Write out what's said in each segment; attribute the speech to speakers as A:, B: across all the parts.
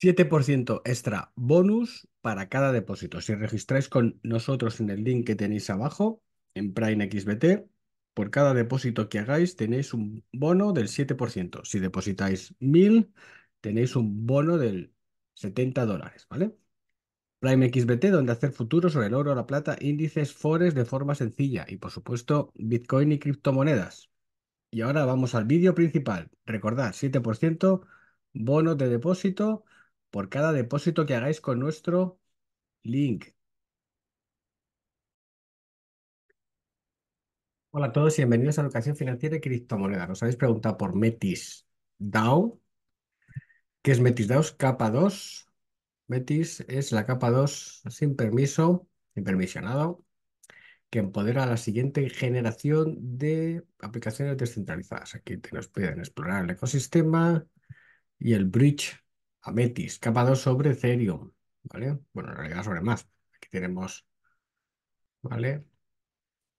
A: 7% extra bonus para cada depósito. Si registráis con nosotros en el link que tenéis abajo, en Prime XBT, por cada depósito que hagáis tenéis un bono del 7%. Si depositáis 1000, tenéis un bono del 70 dólares, ¿vale? Prime XBT, donde hacer futuros sobre el oro, la plata, índices, forex de forma sencilla y, por supuesto, Bitcoin y criptomonedas. Y ahora vamos al vídeo principal. Recordad, 7% bono de depósito por cada depósito que hagáis con nuestro link. Hola a todos y bienvenidos a Educación Financiera y Criptomonedas. Nos habéis preguntado por Metis DAO. ¿Qué es Metis DAO? capa 2. Metis es la capa 2 sin permiso, sin permisionado, que empodera la siguiente generación de aplicaciones descentralizadas. Aquí nos pueden explorar el ecosistema y el bridge a Metis, capa 2 sobre Ethereum, ¿vale? Bueno, en realidad sobre más. Aquí tenemos, ¿vale?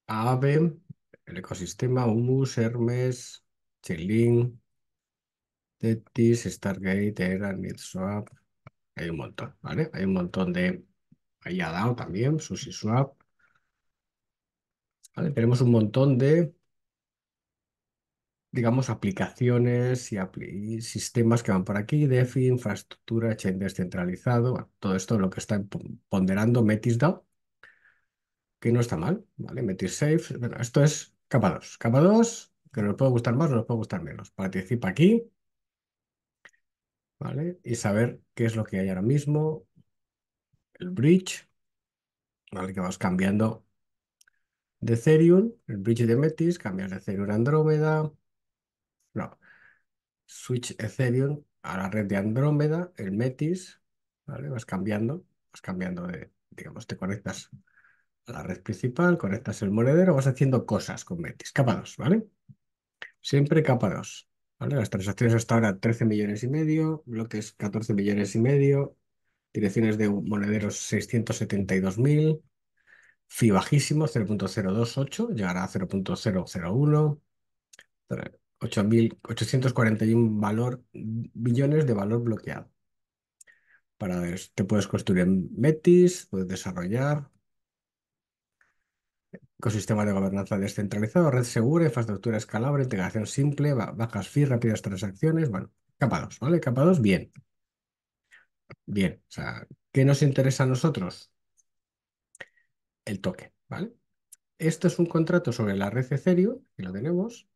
A: Aave, el ecosistema, Humus, Hermes, Chainlink, Tetis, Stargate, Era, NetSwap, hay un montón, ¿vale? Hay un montón de... Ahí ha dado también, SushiSwap. ¿Vale? Tenemos un montón de, digamos, aplicaciones y, sistemas que van por aquí, DeFi, infraestructura, chain descentralizado, todo esto es lo que está ponderando MetisDAO, que no está mal, ¿vale? MetisSafe, bueno, esto es capa 2. Capa 2, que nos puede gustar más o nos puede gustar menos. Participa aquí, ¿vale? Y saber qué es lo que hay ahora mismo, el bridge, ¿vale? Que vamos cambiando de Ethereum, el bridge de Metis, cambias de Ethereum a Andrómeda, switch Ethereum a la red de Andrómeda, el Metis, ¿vale? Vas cambiando, vas cambiando de, digamos, te conectas a la red principal, conectas el monedero, vas haciendo cosas con Metis, capa 2, ¿vale? Siempre capa 2. ¿Vale? Las transacciones hasta ahora 13 millones y medio, bloques 14 millones y medio, direcciones de monederos 672.000, FI bajísimo 0.028, llegará a 0.001, 8.841 valor, billones de valor bloqueado. Para ver, te puedes construir en Metis, puedes desarrollar ecosistema de gobernanza descentralizado, red segura, infraestructura escalable, integración simple, bajas fees, rápidas transacciones, bueno, capa 2, ¿vale? Capa 2, bien. Bien, o sea, ¿qué nos interesa a nosotros? El toque, ¿vale? Esto es un contrato sobre la red Ethereum, que lo tenemos,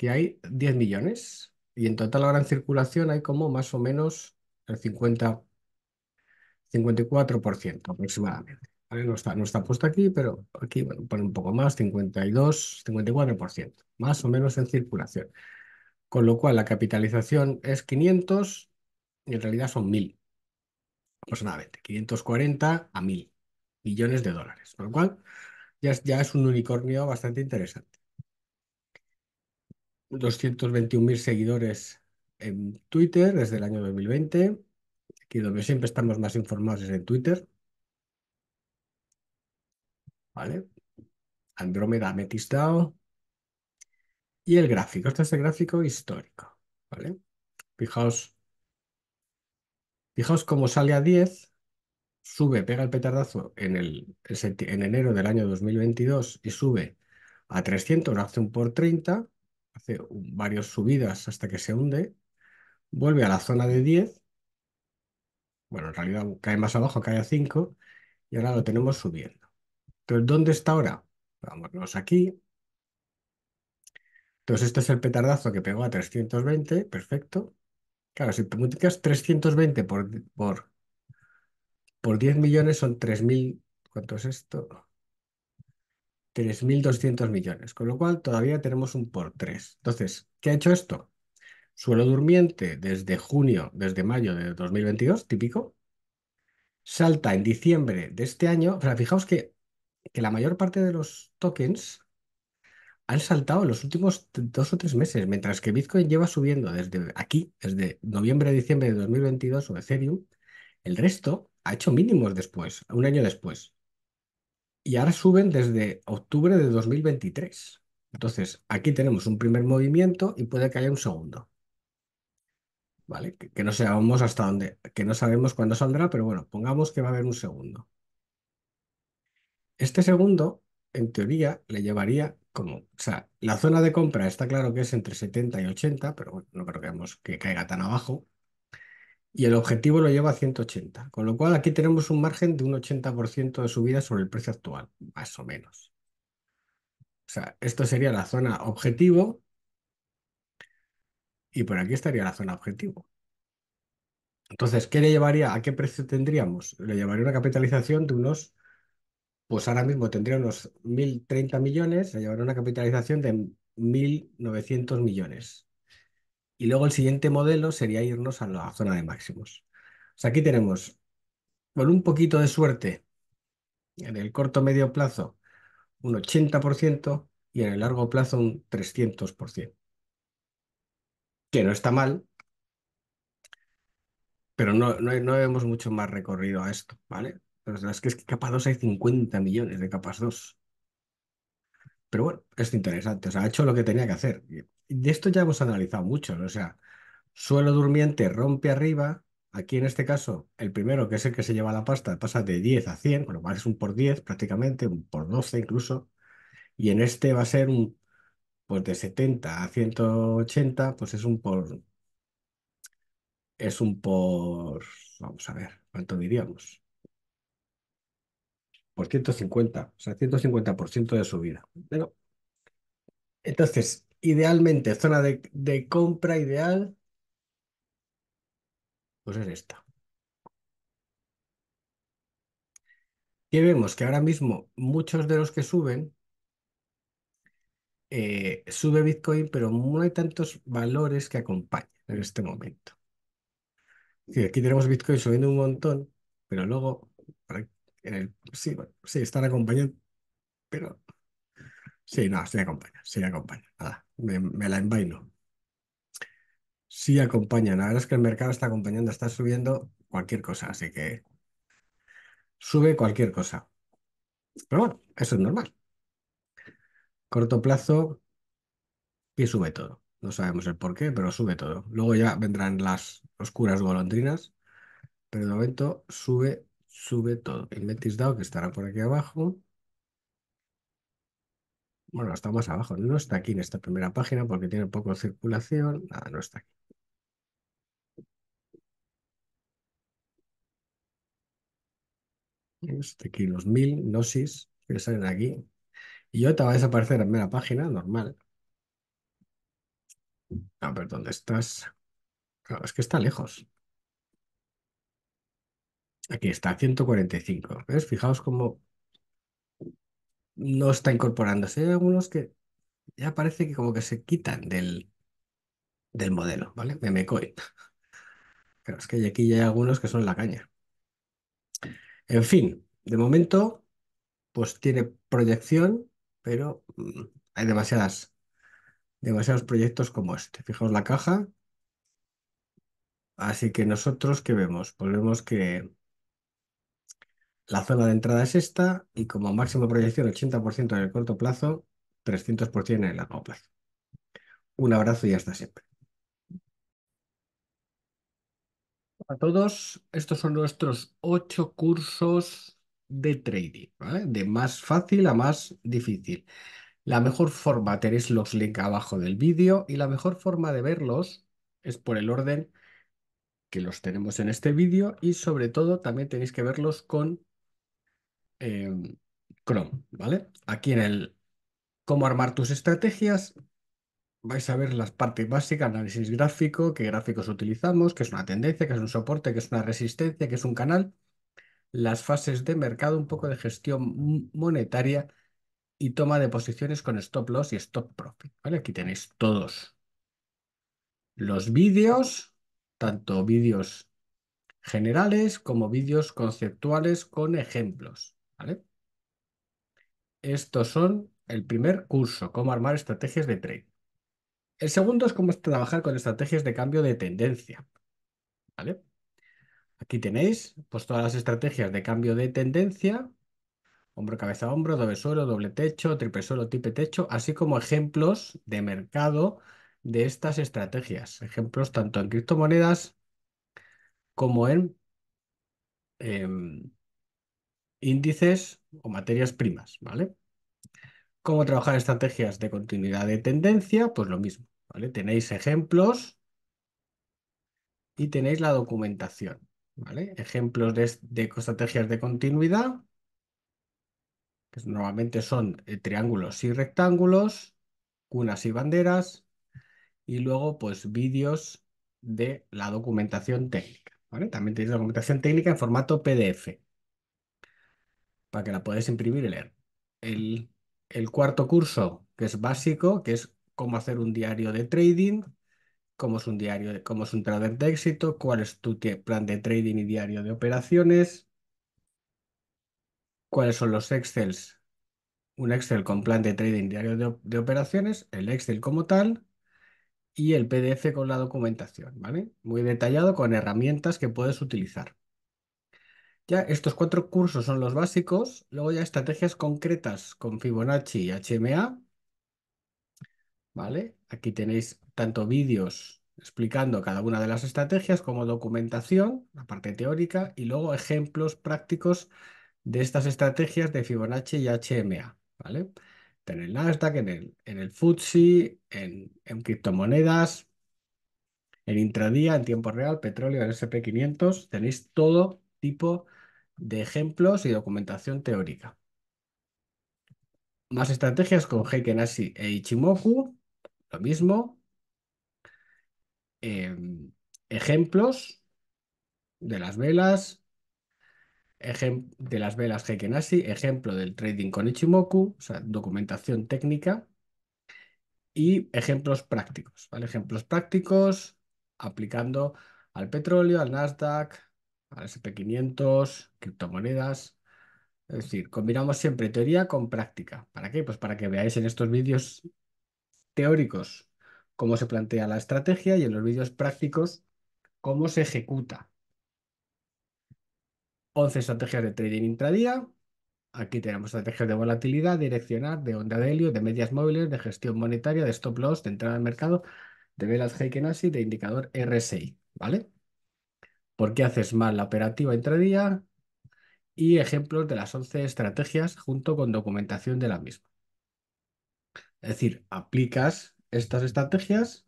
A: que hay 10 millones, y en total ahora en circulación hay como más o menos el 50, 54% aproximadamente. No está, no está puesto aquí, pero aquí bueno, pone un poco más, 52, 54%, más o menos en circulación. Con lo cual la capitalización es 500 y en realidad son 1000, aproximadamente, 540 a 1000 millones de dólares. Con lo cual ya es, ya es un unicornio bastante interesante. 221.000 seguidores en Twitter desde el año 2020. Aquí donde siempre estamos más informados es en Twitter. ¿vale? Andrómeda Metistao. Y el gráfico, este es el gráfico histórico, ¿vale? Fijaos, fijaos cómo sale a 10, sube, pega el petardazo en, el, en enero del año 2022 y sube a 300, hace un por 30, hace varias subidas hasta que se hunde, vuelve a la zona de 10, bueno, en realidad cae más abajo, cae a 5, y ahora lo tenemos subiendo. Entonces, ¿dónde está ahora? Vámonos aquí. Entonces, este es el petardazo que pegó a 320, perfecto. Claro, si multiplicas 320 por, por, por 10 millones son 3.000, ¿cuánto es esto? 3.200 millones, con lo cual todavía tenemos un por 3. Entonces, ¿qué ha hecho esto? Suelo durmiente desde junio, desde mayo de 2022, típico. Salta en diciembre de este año. O sea, fijaos que que la mayor parte de los tokens han saltado en los últimos dos o tres meses, mientras que Bitcoin lleva subiendo desde aquí, desde noviembre diciembre de 2022 o Ethereum, el resto ha hecho mínimos después, un año después. Y ahora suben desde octubre de 2023. Entonces, aquí tenemos un primer movimiento y puede que haya un segundo. ¿vale? Que, no sabemos hasta dónde, que no sabemos cuándo saldrá, pero bueno, pongamos que va a haber un segundo. Este segundo, en teoría, le llevaría como, o sea, la zona de compra está claro que es entre 70 y 80, pero bueno, no creo que, que caiga tan abajo. Y el objetivo lo lleva a 180, con lo cual aquí tenemos un margen de un 80% de subida sobre el precio actual, más o menos. O sea, esto sería la zona objetivo y por aquí estaría la zona objetivo. Entonces, ¿qué le llevaría? ¿A qué precio tendríamos? Le llevaría una capitalización de unos, pues ahora mismo tendría unos 1.030 millones, le llevaría una capitalización de 1.900 millones. Y luego el siguiente modelo sería irnos a la zona de máximos. O sea, aquí tenemos, con un poquito de suerte, en el corto medio plazo, un 80% y en el largo plazo un 300%. Que no está mal, pero no, no, no vemos mucho más recorrido a esto, ¿vale? Pero es que es que capa 2 hay 50 millones de capas 2. Pero bueno, es interesante, o sea, ha hecho lo que tenía que hacer. De esto ya hemos analizado mucho, o sea, suelo durmiente rompe arriba, aquí en este caso, el primero, que es el que se lleva la pasta, pasa de 10 a 100, bueno, va a ser un por 10 prácticamente, un por 12 incluso, y en este va a ser un, pues de 70 a 180, pues es un por, es un por, vamos a ver, ¿cuánto diríamos? Por 150, o sea, 150% de subida. Pero, entonces, idealmente, zona de, compra ideal, pues es esta. Y vemos que ahora mismo muchos de los que suben, eh, sube Bitcoin, pero no hay tantos valores que acompañen en este momento. Aquí tenemos Bitcoin subiendo un montón, pero luego, sí, sí, están acompañando, pero sí, no, sí acompaña, sí acompaña. Nada, me, me la envaino. Sí acompaña, la verdad es que el mercado está acompañando, está subiendo cualquier cosa, así que sube cualquier cosa. Pero bueno, eso es normal. Corto plazo y sube todo. No sabemos el por qué, pero sube todo. Luego ya vendrán las oscuras golondrinas, pero de momento sube, sube todo. El Metis DAO que estará por aquí abajo. Bueno, está más abajo. No está aquí en esta primera página porque tiene poco circulación. Nada, no está aquí. Está aquí los mil gnosis que salen aquí. Y te va a desaparecer en la página, normal. A ver, ¿dónde estás? Claro, es que está lejos. Aquí está, 145. ¿Ves? Fijaos cómo no está incorporándose. Hay algunos que ya parece que como que se quitan del, del modelo, ¿vale? Memecoin. Pero es que aquí ya hay algunos que son la caña. En fin, de momento, pues tiene proyección, pero mm, hay demasiadas, demasiados proyectos como este. Fijaos la caja. Así que nosotros, ¿qué vemos? Pues vemos que la zona de entrada es esta y como máximo proyección 80% en el corto plazo, 300% en el largo plazo. Un abrazo y hasta siempre. A todos, estos son nuestros ocho cursos de trading. De más fácil a más difícil. La mejor forma, tenéis los links abajo del vídeo y la mejor forma de verlos es por el orden que los tenemos en este vídeo y sobre todo también tenéis que verlos con em, Chrome, ¿vale? Aquí en el cómo armar tus estrategias vais a ver las partes básicas, análisis gráfico, qué gráficos utilizamos, qué es una tendencia, qué es un soporte, qué es una resistencia, qué es un canal, las fases de mercado, un poco de gestión monetaria y toma de posiciones con stop loss y stop profit. ¿vale? Aquí tenéis todos los vídeos, tanto vídeos generales como vídeos conceptuales con ejemplos. Estos son el primer curso, cómo armar estrategias de trade. El segundo es cómo trabajar con estrategias de cambio de tendencia. ¿Vale? Aquí tenéis pues, todas las estrategias de cambio de tendencia, hombro, cabeza, hombro, doble suelo, doble techo, triple suelo, triple techo, así como ejemplos de mercado de estas estrategias. Ejemplos tanto en criptomonedas como en em, índices o materias primas, ¿vale? ¿Cómo trabajar estrategias de continuidad de tendencia? Pues lo mismo, ¿vale? Tenéis ejemplos y tenéis la documentación, ¿vale? Ejemplos de, de estrategias de continuidad, que normalmente son eh, triángulos y rectángulos, cunas y banderas, y luego pues vídeos de la documentación técnica, ¿vale? También tenéis documentación técnica en formato PDF, para que la podáis imprimir y leer. El, el cuarto curso, que es básico, que es cómo hacer un diario de trading, cómo es un diario, cómo es un trader de éxito, cuál es tu plan de trading y diario de operaciones, cuáles son los Excels, un Excel con plan de trading diario de, de operaciones, el Excel como tal y el PDF con la documentación, ¿vale? Muy detallado con herramientas que puedes utilizar. Ya estos cuatro cursos son los básicos, luego ya estrategias concretas con Fibonacci y HMA, ¿vale? Aquí tenéis tanto vídeos explicando cada una de las estrategias como documentación, la parte teórica, y luego ejemplos prácticos de estas estrategias de Fibonacci y HMA, ¿vale? En el Nasdaq, en el, en el FTSE, en, en criptomonedas, en intradía, en tiempo real, petróleo, el SP500, tenéis todo tipo de ejemplos y documentación teórica. Más estrategias con Heiken Ashi e Ichimoku, lo mismo. Em, ejemplos de las velas, de las velas Heiken Ashi, ejemplo del trading con Ichimoku, o sea, documentación técnica y ejemplos prácticos. Ejemplos prácticos aplicando al petróleo, al Nasdaq, al SP500, criptomonedas. Es decir, combinamos siempre teoría con práctica. ¿Para qué? Pues para que veáis en estos vídeos teóricos cómo se plantea la estrategia y en los vídeos prácticos cómo se ejecuta. 11 estrategias de trading intradía. Aquí tenemos estrategias de volatilidad, direccional, de onda de helio, de medias móviles, de gestión monetaria, de stop loss, de entrada al mercado, de velas Heiken de indicador RSI, ¿vale? ¿Por qué haces mal la operativa intradía? Y ejemplos de las 11 estrategias junto con documentación de la misma. Es decir, aplicas estas estrategias,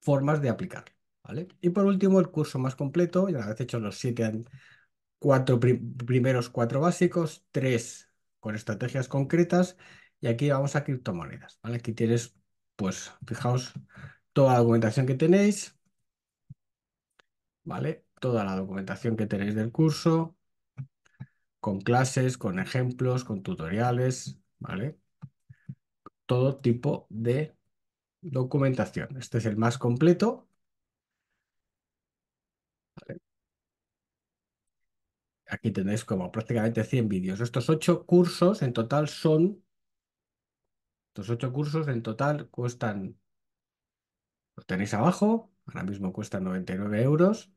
A: formas de aplicar, ¿vale? Y por último, el curso más completo, ya vez hecho los siete, cuatro primeros cuatro básicos, tres con estrategias concretas, y aquí vamos a criptomonedas, ¿vale? Aquí tienes, pues, fijaos, toda la documentación que tenéis, ¿vale? Toda la documentación que tenéis del curso, con clases, con ejemplos, con tutoriales, ¿vale? Todo tipo de documentación. Este es el más completo. Aquí tenéis como prácticamente 100 vídeos. Estos ocho cursos en total son... Estos ocho cursos en total cuestan... Los tenéis abajo. Ahora mismo cuestan 99 euros.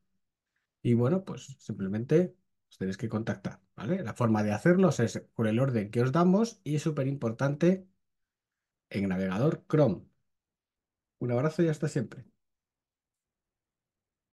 A: Y bueno, pues simplemente os tenéis que contactar, ¿vale? La forma de hacerlos es por el orden que os damos y es súper importante en navegador Chrome. Un abrazo y hasta siempre.